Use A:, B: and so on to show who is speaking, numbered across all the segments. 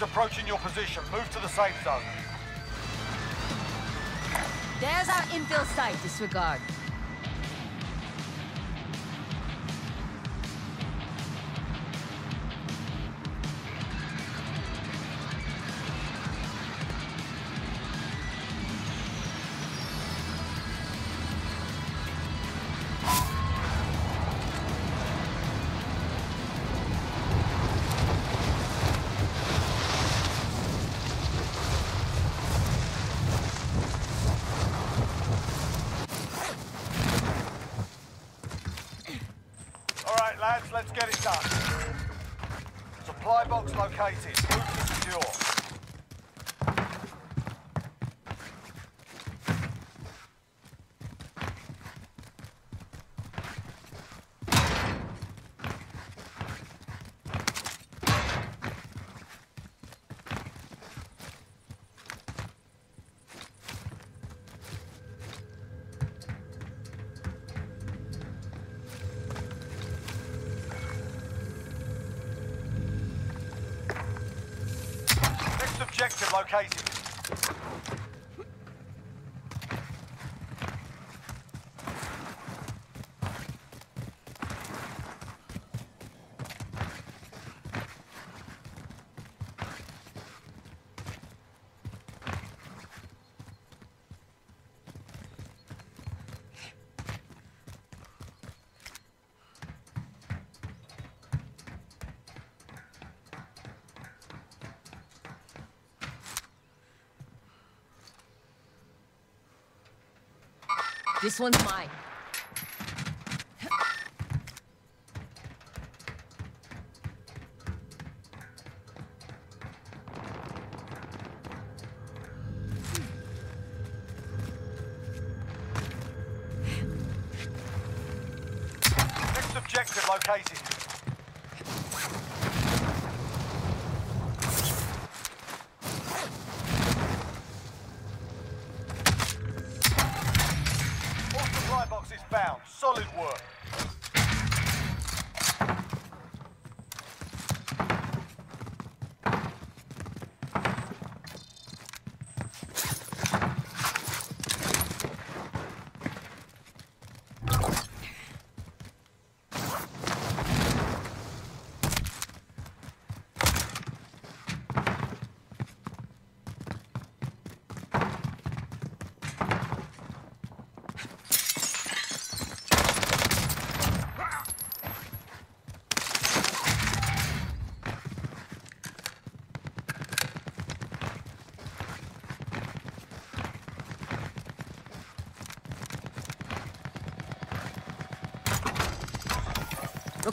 A: Approaching your position. Move to the safe zone.
B: There's our infill site, disregard.
A: Get it done. Supply box located. Located.
B: This one's mine.
A: Objective located.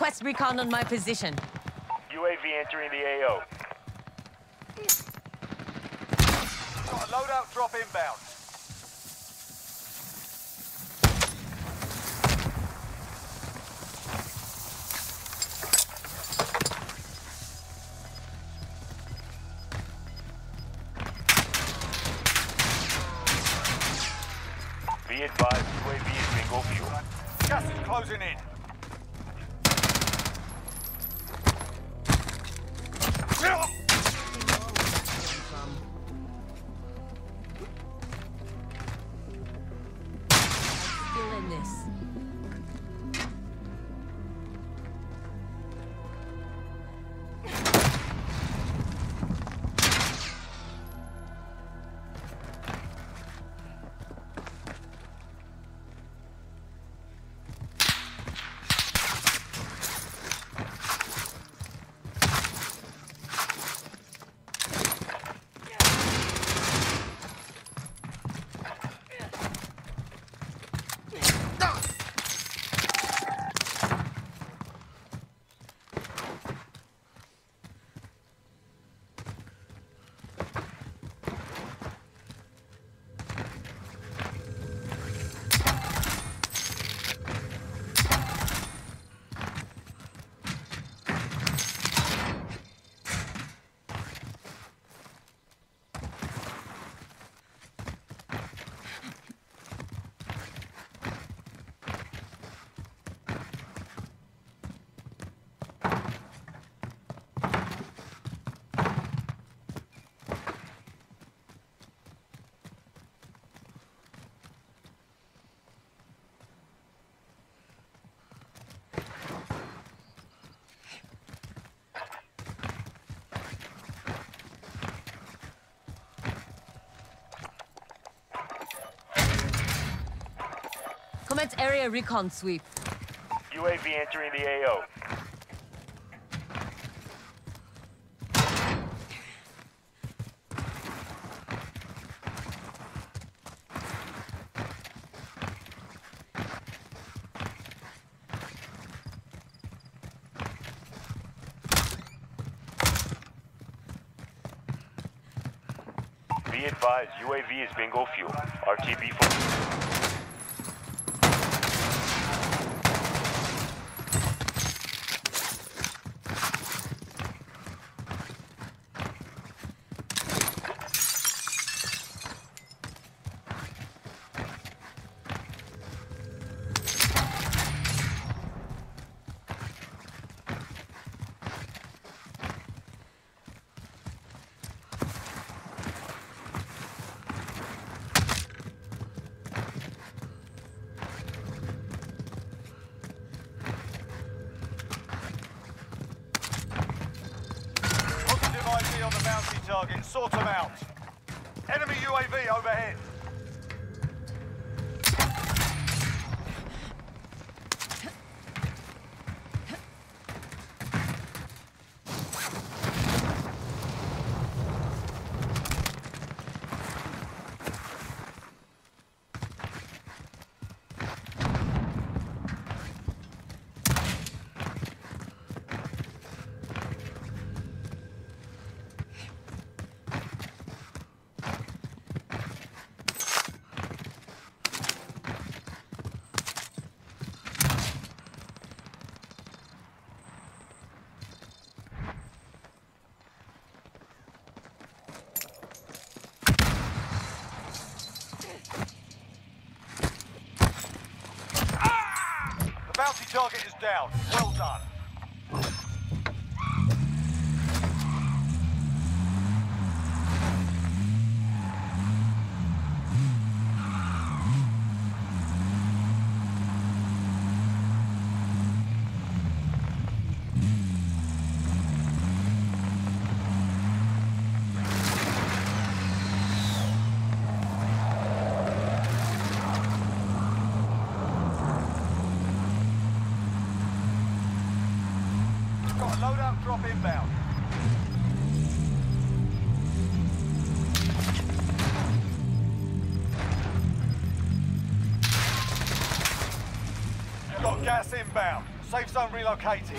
B: Request recon on my position.
C: UAV entering the AO.
A: Got a loadout drop inbound.
B: This. Commence area recon sweep.
C: UAV entering the AO. Be advised, UAV is bingo fuel. RTB for...
A: Positive ID on the bounty target. Sort them out. Enemy UAV overhead. The bounty target is down. Well done. Gas inbound. Safe zone relocated.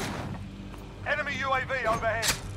A: Enemy UAV overhead.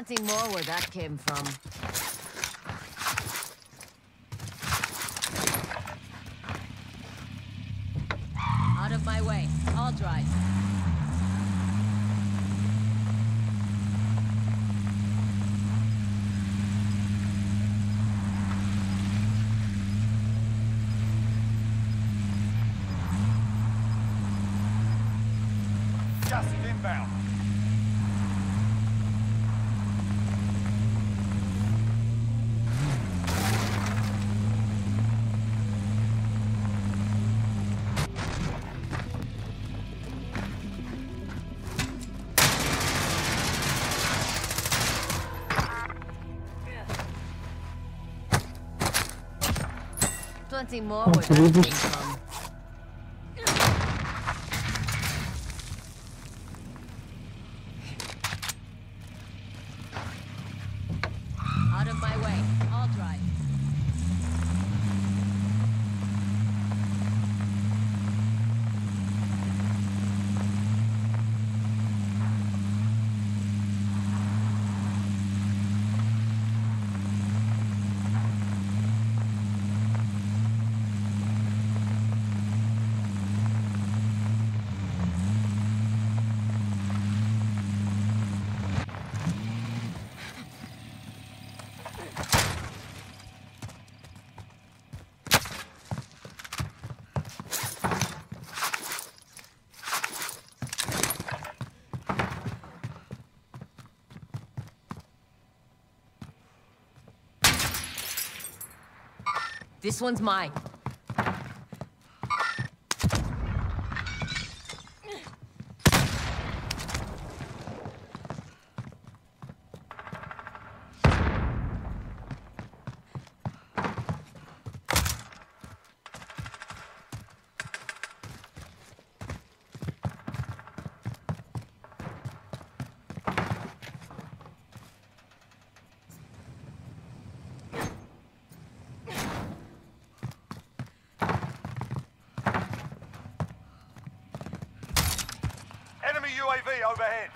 B: Plenty more where that came from. Plenty more oh, where This one's mine.
A: Enemy UAV overhead.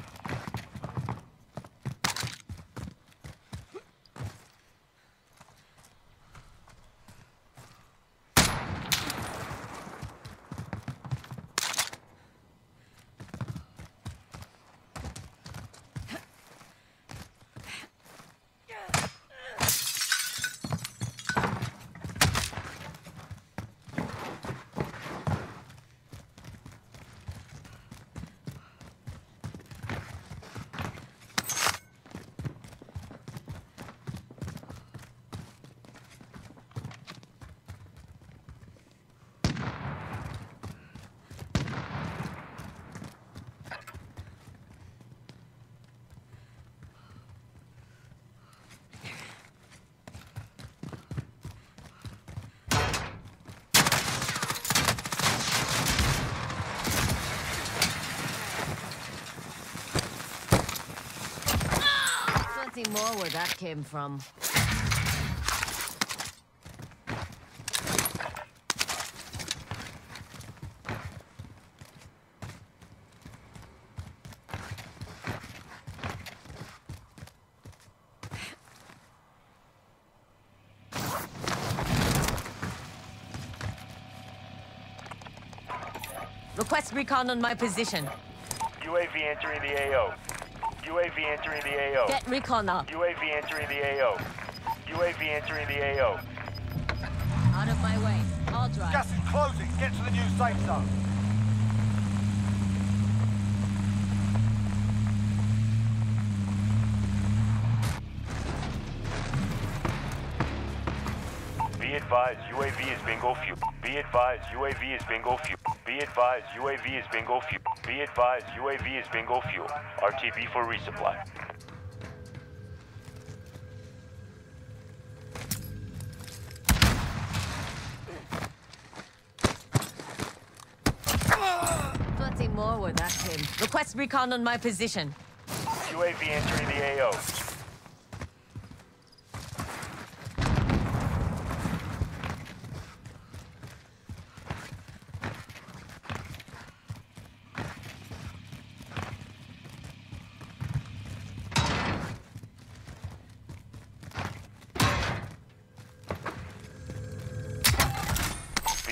B: Plenty more where that came from. Request recon on my position.
C: UAV entering the AO. UAV entering the AO.
B: Get recon up.
C: UAV entering the AO. UAV entering the AO.
B: Out of my way. I'll drive.
A: Gas is closing. Get to the new safe zone.
C: Be advised, UAV is bingo fuel. Be advised, UAV is bingo fuel. Be advised, UAV is bingo fuel. Be advised, UAV is bingo fuel. RTB for resupply.
B: Plenty more where that came. Request recon on my position.
C: UAV entering the AO.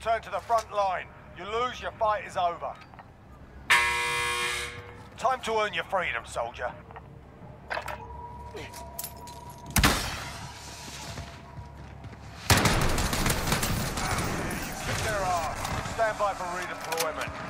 A: Return to the front line. You lose, your fight is over. Time to earn your freedom, soldier. Stand by for redeployment.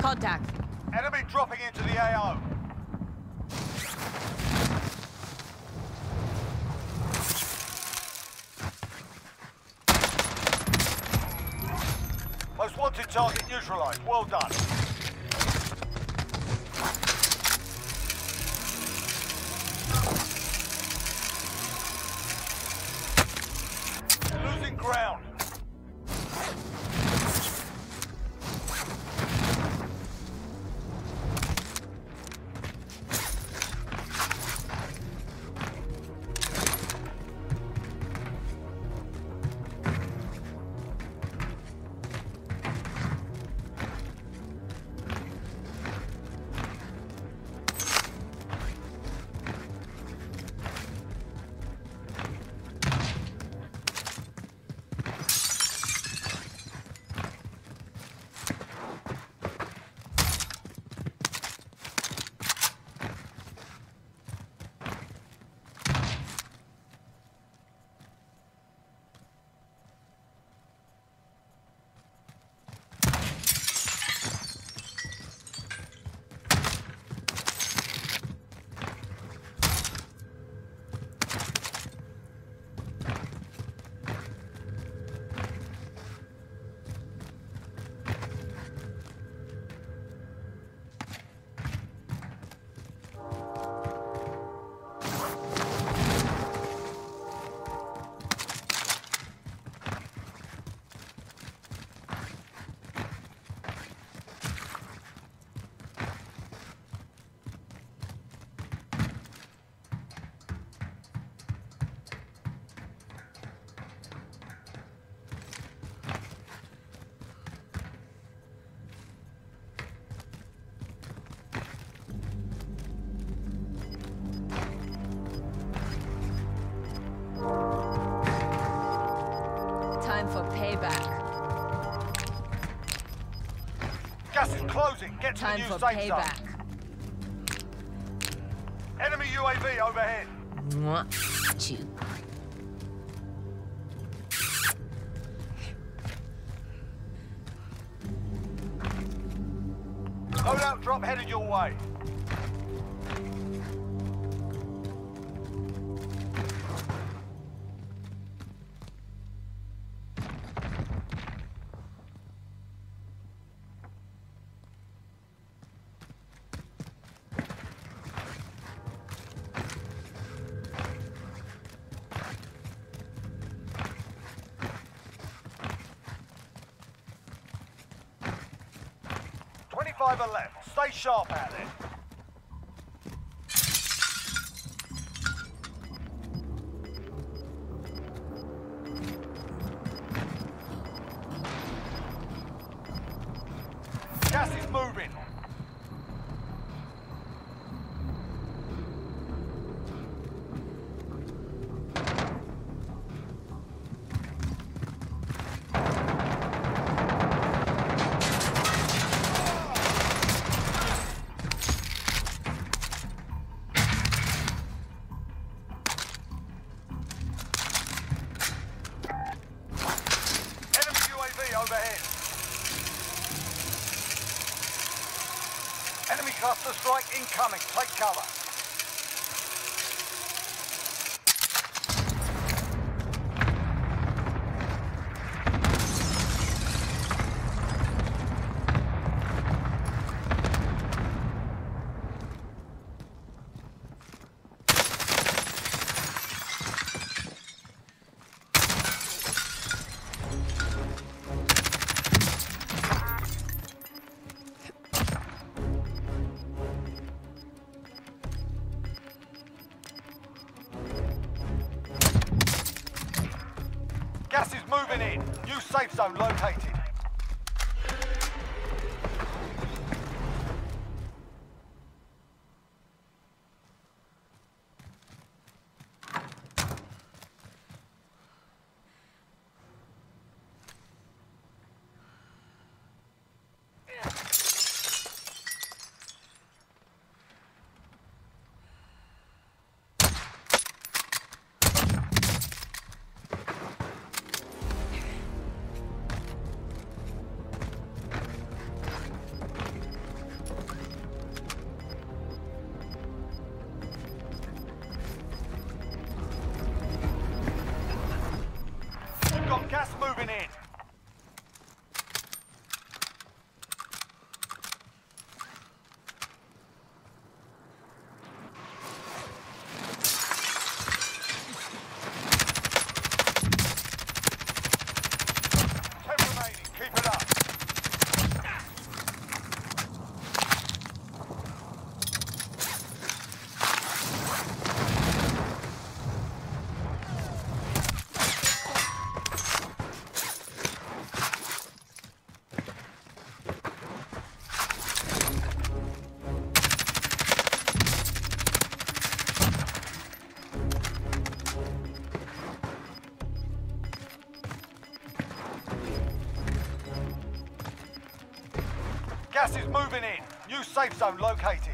B: Contact.
A: Enemy dropping into the AO. Most wanted target neutralized. Well done. Closing. Get to
B: Time
A: the new safe zone.
B: payback.
A: Enemy UAV overhead.
B: Mwah. Chew.
A: Loadout drop headed your way. Are left. Stay sharp out there. Cluster strike incoming. Take cover. Safe zone located.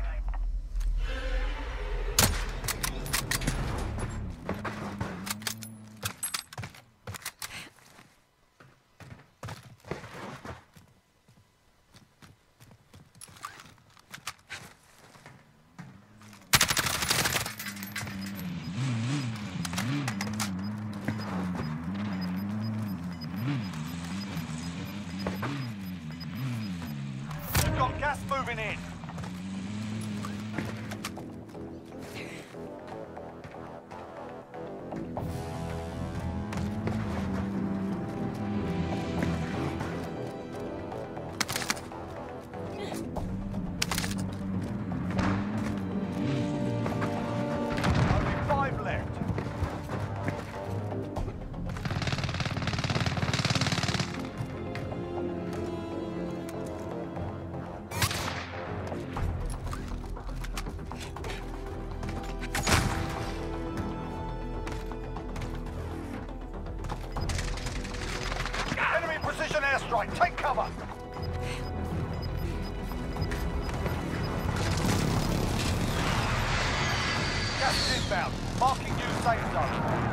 A: strike. Take cover. Gas inbound. Marking new safe zone.